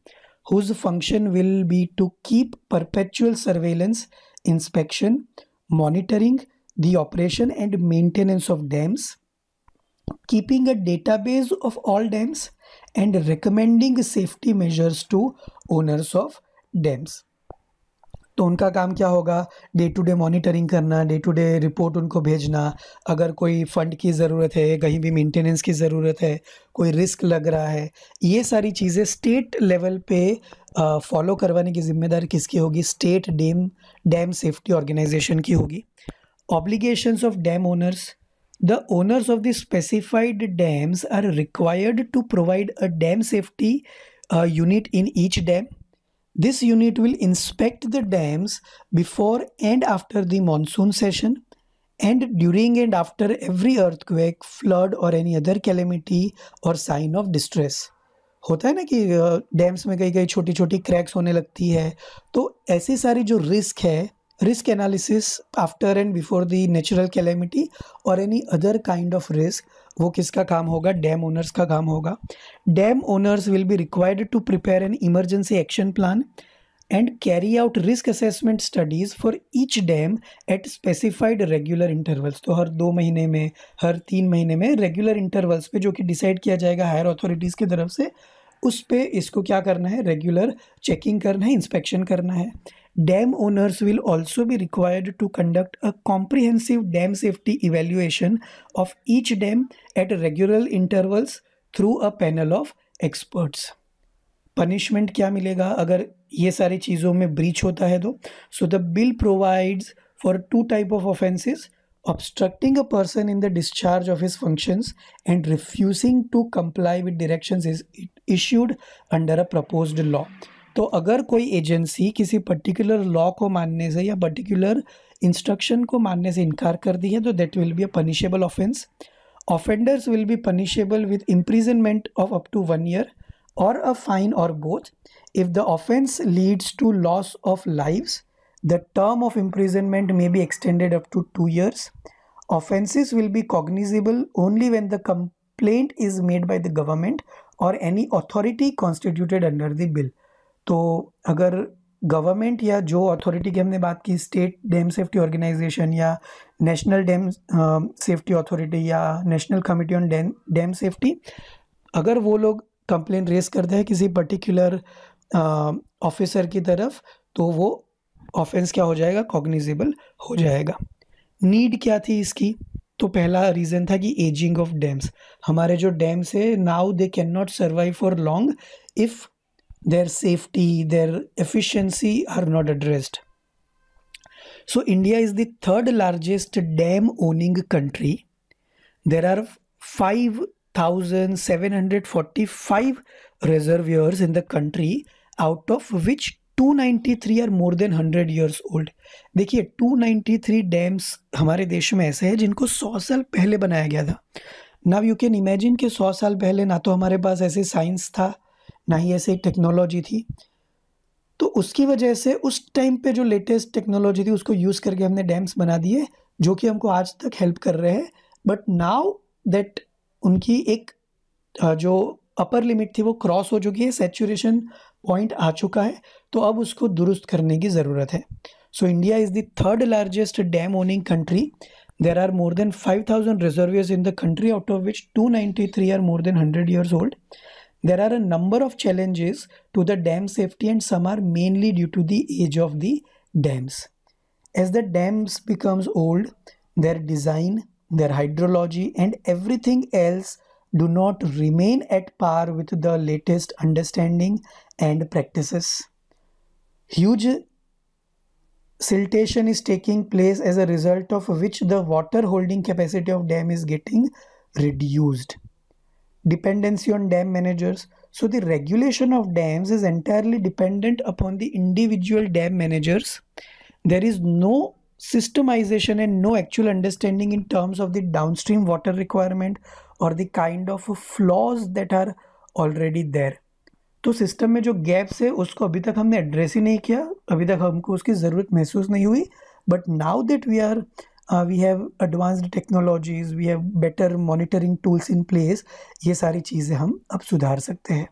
whose function will be to keep perpetual surveillance inspection monitoring the operation and maintenance of dams keeping a data database of all dams and recommending safety measures to owners of dams तो उनका काम क्या होगा? Day to day monitoring करना day to day report उनको भेजना। अगर कोई फ़ंड की ज़रूरत है, कहीं भी मेंटेनेंस की ज़रूरत है, कोई रिस्क लग रहा है, ये सारी चीज़ें स्टेट लेवल पे फॉलो करवाने की ज़िम्मेदारी किसकी होगी? State dam dam safety organisation की होगी। Obligations of dam owners the owners of the specified dams are required to provide a dam safety unit in each dam This unit will inspect the dams before and after the monsoon session and during and after every earthquake, flood or any other calamity or sign of distress. होता है ना कि dams में कई कई छोटी छोटी cracks होने लगती है तो ऐसी सारी जो रिस्क है risk analysis after and before the natural calamity or any other kind of risk वो किसका काम होगा? डैम ओनर्स का काम होगा। Dam owners will be required to prepare an emergency action plan and carry out risk assessment studies for each dam at specified regular intervals. तो हर दो महीने में, हर तीन महीने में रेगुलर इंटरवल्स पे जो कि डिसाइड किया जाएगा हायर अथॉरिटीज़ की तरफ़ से, उस पर इसको क्या करना है? रेगुलर चेकिंग करना है इंस्पेक्शन करना है। Dam owners will also be required to conduct a comprehensive dam safety evaluation of each dam at regular intervals through a panel of experts. Punishment क्या मिलेगा अगर ये सारी चीज़ों में ब्रीच होता है तो so the bill provides for two type of offences obstructing a person in the discharge of his functions and refusing to comply with directions is issued under a proposed law तो अगर कोई agency किसी particular law को मानने से या particular instruction को मानने से इनकार करती है तो that will be a punishable offence offenders will be punishable with imprisonment of up to one year or a fine or both if the offence leads to loss of lives the term of imprisonment may be extended up to two years offences will be cognizable only when the complaint is made by the government or any authority constituted under the bill तो अगर government या जो authority की हमने बात की state dam safety organisation या national dam safety authority या national committee on dam dam safety अगर वो लोग कंप्लेन रेस करते हैं किसी पर्टिकुलर ऑफिसर की तरफ़ तो वो ऑफेंस क्या हो जाएगा? कॉग्निजेबल हो जाएगा। नीड क्या थी इसकी? तो पहला रीज़न था कि एजिंग ऑफ़ डैम्स हमारे जो डैम्स है now they can not survive for long if their safety, their efficiency are not addressed. So, India is the third largest dam owning country. There are 5,745 reservoirs in the country, out of which 293 are more than 100 years old. देखिए 293 dams हमारे देश में ऐसे हैं जिनको 100 साल पहले बनाया गया था नाव यू कैन इमेजिन कि 100 साल पहले ना तो हमारे पास ऐसे साइंस था ना ही ऐसे टेक्नोलॉजी थी। तो उसकी वजह से उस टाइम पे जो लेटेस्ट टेक्नोलॉजी थी, उसको यूज़ करके हमने डैम्स बना दिए, जो कि हमको आज तक हेल्प कर रहे हैं। बट नाउ दैट उनकी एक जो अपर लिमिट थी, वो क्रॉस हो चुकी है सेचुरेशन पॉइंट आ चुका है तो अब उसको दुरुस्त करने की ज़रूरत है। So India is the third largest dam owning country then five thousand reservoirs in the country out of which two ninety three are more than hundred years old There are a number of challenges to the dam safety and some are mainly due to the age of the dams. As the dams becomes old, their design, their hydrology and everything else do not remain at par with the latest understanding and practices. Huge siltation is taking place as a result of which the water holding capacity of dam is getting reduced dependency on dam managers. So the regulation of dams is entirely dependent upon the individual dam managers. There is no systemization and no actual understanding in terms of the downstream water requirement or the kind of flaws that are already there. तो system में जो gaps है उसको अभी तक हमने address ही नहीं किया अभी तक हमको उसकी ज़रूरत महसूस नहीं हुई but now that we are uh, we have advanced technologies we have better monitoring tools in place ये सारी चीज़ें हम अब सुधार सकते हैं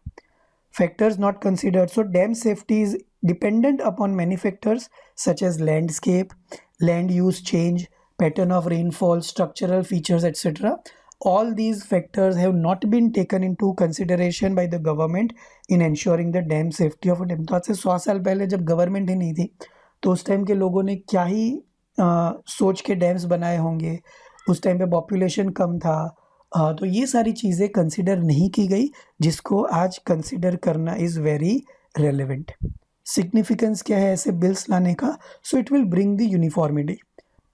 factors not considered so dam safety is dependent upon many factors such as landscape land use change pattern of rainfall structural features etc all these factors have not been taken into consideration by the government in ensuring the dam safety of a dam तो आज से सौ साल पहले जब government ही नहीं थी तो उस टाइम के लोगों ने क्या ही सोच के डैम्स बनाए होंगे। उस टाइम पे पॉपुलेशन कम था। आ, तो ये सारी चीज़ें कंसिडर नहीं की गई जिसको आज कंसिडर करना इज़ वेरी रेलिवेंट सिग्निफिकेंस क्या है ऐसे बिल्स लाने का? So it will bring the uniformity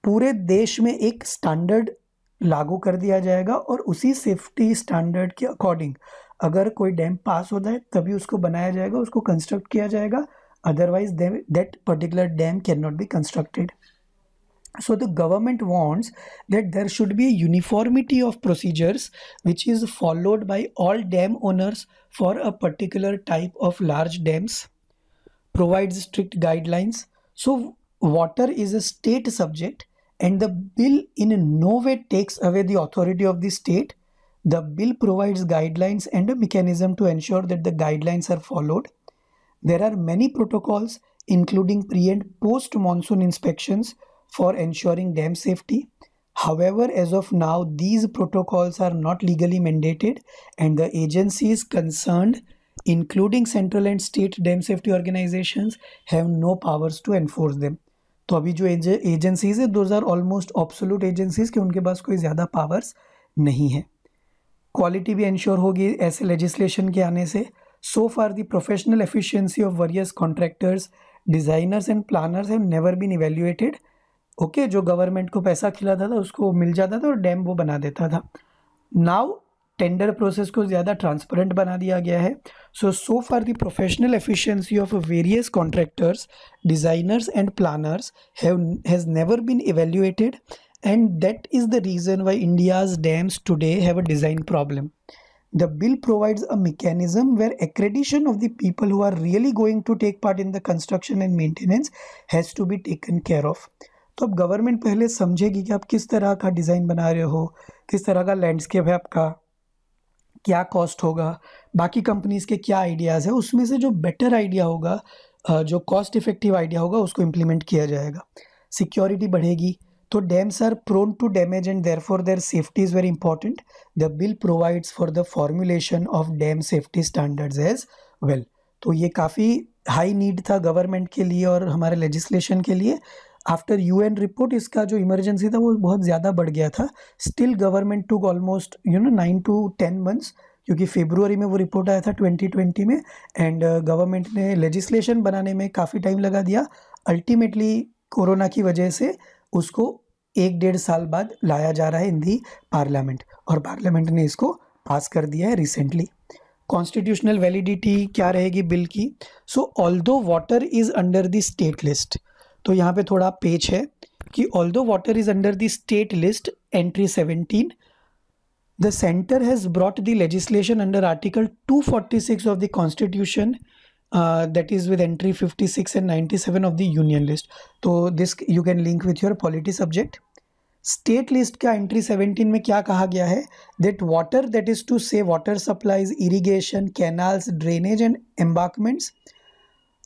पूरे देश में एक स्टैंडर्ड लागू कर दिया जाएगा और उसी सेफ्टी स्टैंडर्ड के अकॉर्डिंग अगर कोई डैम पास होता है तभी उसको बनाया जाएगा उसको कंस्ट्रक्ट किया जाएगा। Otherwise that particular dam can not be constructed so the government wants that there should be a uniformity of procedures which is followed by all dam owners for a particular type of large dams provides strict guidelines. So water is a state subject and the bill in no way takes away the authority of the state. The bill provides guidelines and a mechanism to ensure that the guidelines are followed. There are many protocols including pre and post monsoon inspections for ensuring dam safety. However, as of now, these protocols are not legally mandated and the agencies concerned, including central and state dam safety organizations, have no powers to enforce them. तो अभी जो agencies है those are almost obsolete agencies कि उनके पास कोई ज़्यादा powers नहीं है क्वालिटी भी इंश्योर होगी ऐसे लेजिस्लेशन के आने से so far the professional efficiency of various contractors designers and planners have never been evaluated okay, जो गवर्नमेंट को पैसा खिलाता था, उसको मिल जाता था और डैम वो बना देता था। नाउ, टेंडर प्रोसेस को ज़्यादा ट्रांसपेरेंट बना दिया गया है। So so far the professional efficiency of various contractors designers and planners has never been evaluated and that is the reason why India's dams today have a design problem The bill provides a mechanism where accreditation of the people who are really going to take part in the construction and maintenance has to be taken care of. तो अब government पहले समझेगी कि आप किस तरह का design बना रहे हो, किस तरह का लैंडस्केप है आपका, क्या कॉस्ट होगा, बाकी कंपनीज़ के क्या आइडियाज़ है, उसमें से जो बेटर आइडिया होगा जो कॉस्ट इफ़ेक्टिव आइडिया होगा, उसको इम्प्लीमेंट किया जाएगा। सिक्योरिटी बढ़ेगी तो dams are prone to to and and for their safety is very important the bill provides for the formulation of dam safety standards as well तो ये काफ़ी हाई नीड था गवर्नमेंट के लिए और हमारे लेजिस्लेशन के लिए। आफ्टर यूएन रिपोर्ट इसका जो इमरजेंसी था वो बहुत ज़्यादा बढ़ गया था। Still government to almost you know nine to ten months क्योंकि फेब्रुवरी में वो रिपोर्ट आया था 2020 में एंड गवर्नमेंट uh, ने लेजिस्लेशन बनाने में काफ़ी टाइम लगा दिया। अल्टीमेटली कोरोना की वजह से उसको एक डेढ़ साल बाद लाया जा रहा है इन दी पार्लियामेंट और पार्लियामेंट ने इसको पास कर दिया है रिसेंटली कॉन्स्टिट्यूशनल वैलिडिटी क्या रहेगी बिल की? So although water is under the state list तो यहाँ पे थोड़ा पेज है कि although water is under the state list entry seventeen the centre has brought the legislation under article 246 of the constitution that is with entry 56 and 97 of the union list. so this you can link with your polity subject. State list का entry 17 में क्या कहा गया है? That water that is to say water supplies irrigation canals drainage and embankments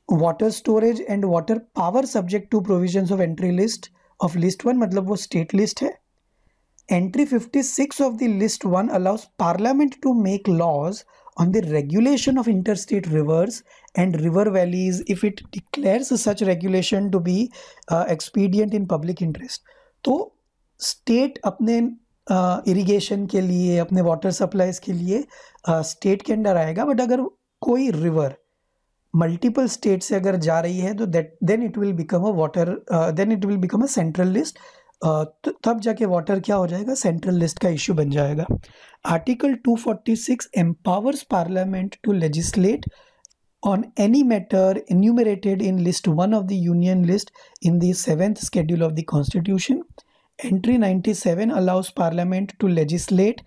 water storage and water power subject to provision of entry list of list one मतलब वो state list है। Entry fifty six of the list one allows parliament to make laws on the regulation of inter state rivers and river valleys if it declares such regulation to be expedient in public interest तो state अपने irrigation uh, के लिए अपने water supplies के लिए state के under आएगा but अगर कोई रिवर मल्टीपल स्टेट से अगर जा रही है तो that then it will become a water then it will become a central list तब जाके वाटर क्या हो जाएगा? सेंट्रल लिस्ट का इश्यू बन जाएगा। Article 246 forty six empowers parliament to legislate on any matter enumerated in list one of the union list in the seventh schedule of the constitution entry ninety seven allows parliament to legislate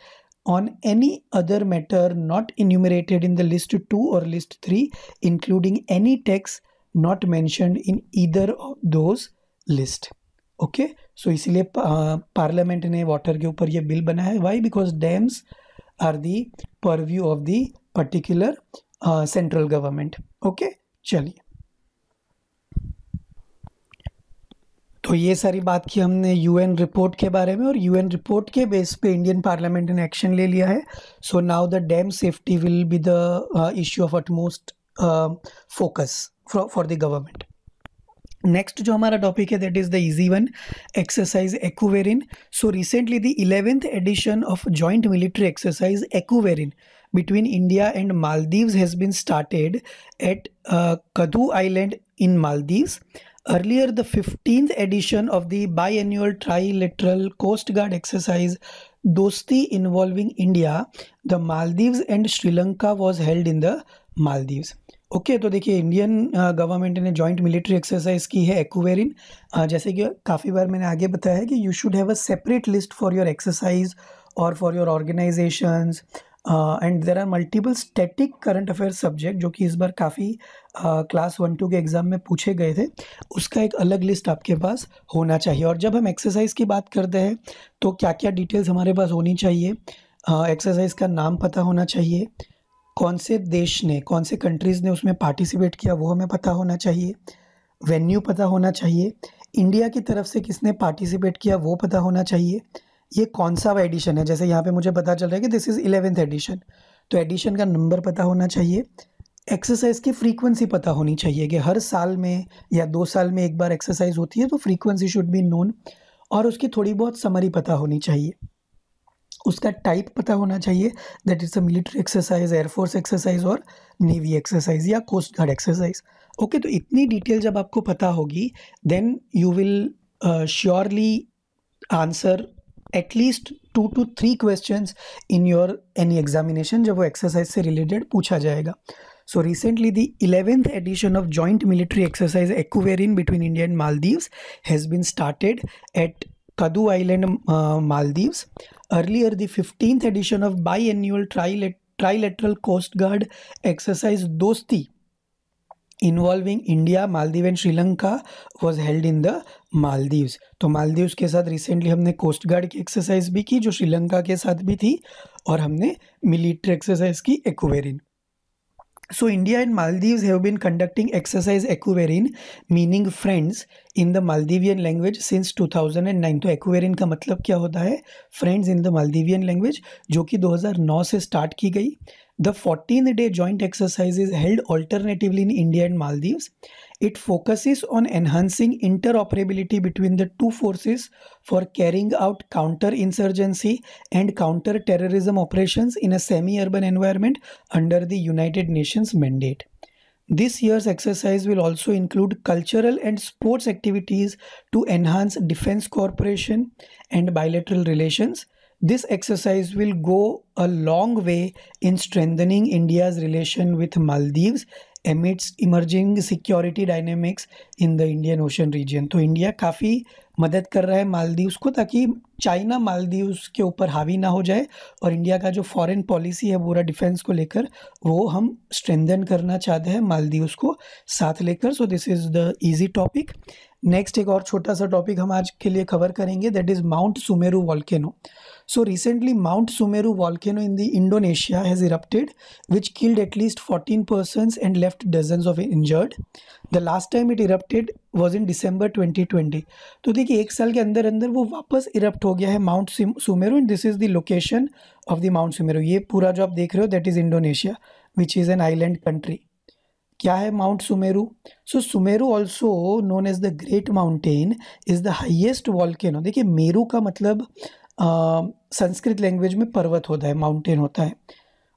on any other matter not enumerated in the list 2 or list 3 including any text not mentioned in either of those list okay so इसीलिए parliament ने water के ऊपर ये bill बनाया है why because dams are the purview of the particular central government okay चलिए तो ये सारी बात की हमने यूएन रिपोर्ट के बारे में और यूएन रिपोर्ट के बेस पे इंडियन पार्लियामेंट ने एक्शन ले लिया है। So now the dam safety will be the issue of utmost focus for the government next जो हमारा टॉपिक है that is the easy one exercise Ekuverin so recently the eleventh edition of joint military exercise Ekuverin India and Maldives has been started at uh, Kadu Island in Maldives. Earlier, the 15th edition of the biannual trilateral Coast Guard exercise Dosti involving India, the Maldives and Sri Lanka was held in the Maldives. Okay okay, तो देखिए Indian government ने joint military exercise की है एक्वेरिन जैसे कि काफ़ी बार मैंने आगे बताया है कि you should have a separate list for your exercise और for your organisations and there are multiple static current affair subject जो कि इस बार काफ़ी क्लास वन टू के एग्ज़ाम में पूछे गए थे। उसका एक अलग लिस्ट आपके पास होना चाहिए। और जब हम एक्सरसाइज की बात करते हैं तो क्या क्या डिटेल्स हमारे पास होनी चाहिए? एक्सरसाइज uh, का नाम पता होना चाहिए। कौन से देश ने कौन से कंट्रीज़ ने उसमें पार्टिसिपेट किया वो हमें पता होना चाहिए। वेन्यू पता होना चाहिए। इंडिया की तरफ़ से किसने पार्टिसिपेट किया वो पता होना चाहिए। ये कौन सा वा एडिशन है? जैसे यहाँ पे मुझे पता चल रहा है कि दिस इज़ इलेवेंथ एडिशन तो एडिशन का नंबर पता होना चाहिए। एक्सरसाइज की फ्रीक्वेंसी पता होनी चाहिए कि हर साल में या दो साल में एक बार एक्सरसाइज होती है तो फ्रीक्वेंसी शुड बी नोन और उसकी थोड़ी बहुत समरी पता होनी चाहिए। उसका टाइप पता होना चाहिए। That is a military exercise air force exercise और नेवी एक्सरसाइज या कोस्ट गार्ड एक्सरसाइज ओके तो इतनी डिटेल जब आपको पता होगी then you will surely answer at least two two three question in your any examination जब वो एक्सरसाइज से रिलेटेड पूछा जाएगा। So recently the eleventh edition of joint military exercise Ekuverin between India and Maldives has been started at Kadhdhoo island Maldives earlier the fifteenth addition of by annual tri trilateral coast guard exercise Dosti involving India Maldives and Sri Lanka was held in the Maldives तो मालदीव्स के साथ recently हमने coast guard की exercise भी की, जो श्रीलंका के साथ भी थी, और हमने मिलिट्री एक्सरसाइज की Ekuverin So India and Maldives have been conducting exercise Equivarin meaning friends in the Maldivian language since 2009 तो Equivarin का मतलब क्या होता है friends in the Maldivian language जो कि 2009 से start की गई The 14 day joint exercise is held alternatively in India and Maldives. It focuses on enhancing interoperability between the two forces for carrying out counter-insurgency and counter-terrorism operations in a semi-urban environment under the United Nations mandate. This year's exercise will also include cultural and sports activities to enhance defense cooperation and bilateral relations this exercise will go a long way in strengthening India's relation with Maldives amidst emerging security dynamics in the Indian ocean region तो India काफ़ी मदद कर रहा है मालदीव्स को ताकि China Maldives के ऊपर हावी ना हो जाए और इंडिया का जो फॉरेन पॉलिसी है, पूरा डिफेंस को लेकर, वो हम स्ट्रेंदन करना चाहते हैं मालदीव्स को साथ लेकर। So this is the easy topic next एक और छोटा सा टॉपिक हम आज के लिए कवर करेंगे that is Mount Semeru volcano so recently Mount Semeru volcano in the Indonesia has erupted which killed at least fourteen person and left dozen of injured the last time it erupted was in December twenty twenty तो देखिए, एक साल के अंदर अंदर वो वापस erupt हो गया है Mount Semeru and this is the location of the Mount Semeru ये पूरा जो आप देख रहे हो that is Indonesia which is an island country क्या है Mount Semeru? So Semeru also known as the great mountain is the highest volcano देखिए मेरू का मतलब संस्कृत लैंग्वेज में पर्वत होता है माउंटेन होता है।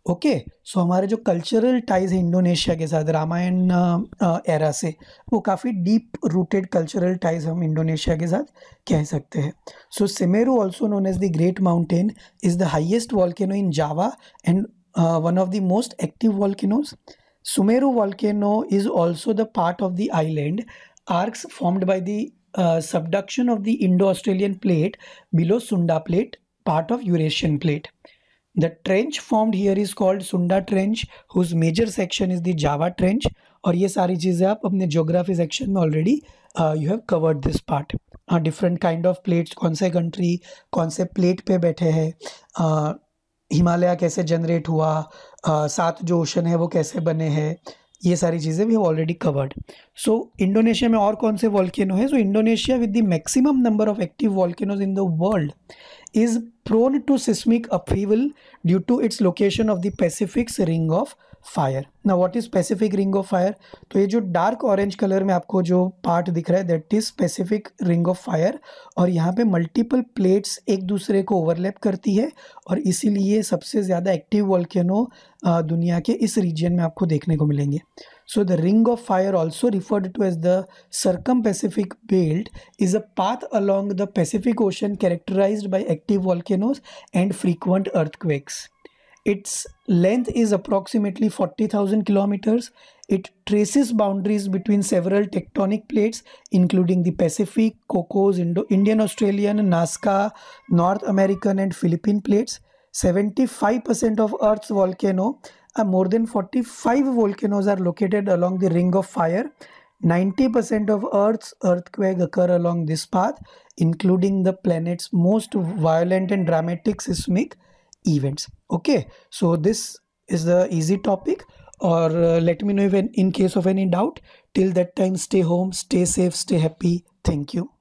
ओके okay, सो so हमारे जो कल्चरल टाइज है इंडोनेशिया के साथ रामायण एरा से वो काफ़ी डीप रूटेड कल्चरल टाइज हम इंडोनेशिया के साथ कह सकते हैं। So Semeru also known as the great mountain is the highest volcano in Java and one of the most active volcanoes Semeru volcano is also the part of the island arcs formed by the uh, subduction of the Indo-Australian plate below Sunda plate, part of Eurasian plate. The trench formed here is called Sunda Trench, whose major section is the Java Trench. और ये सारी चीज़ें आप अपने geography section में already you have covered this part different kind of plates कौन से country कौन से प्लेट पे बैठे हैं हिमालय कैसे जनरेट हुआ uh, सात जो ओशन है, वो कैसे बने हैं, ये सारी चीज़ें भी ऑलरेडी कवर्ड सो इंडोनेशिया में और कौन से वॉल्केनो है? So Indonesia with the maximum number of active volcanoes in the world is prone to seismic upheaval due to its location of the Pacific's ring of fire ना what is specific ring of fire तो ये जो dark orange colour में आपको जो part दिख रहा है that is specific ring of fire और यहाँ पे मल्टीपल प्लेट्स एक दूसरे को ओवरलैप करती है और इसीलिए सबसे ज़्यादा एक्टिव वॉल्केनो दुनिया के इस रीजन में आपको देखने को मिलेंगे। So, the ring of fire, also referred to as the circum-Pacific belt, is a path along the Pacific Ocean characterized by active volcanoes and frequent earthquakes. Its length is approximately 40,000 kilometers. It traces boundaries between several tectonic plates, including the Pacific, Cocos, Indo Indian, Australian, Nazca, North American, and Philippine plates. 75% of Earth's volcano uh, more than 45 volcanoes are located along the ring of fire 90% of earth's earthquake occur along this path including the planet's most violent and dramatic seismic events. Okay so this is the easy topic or uh, let me know if in, in case of any doubt. Till that time stay home stay safe stay happy. Thank you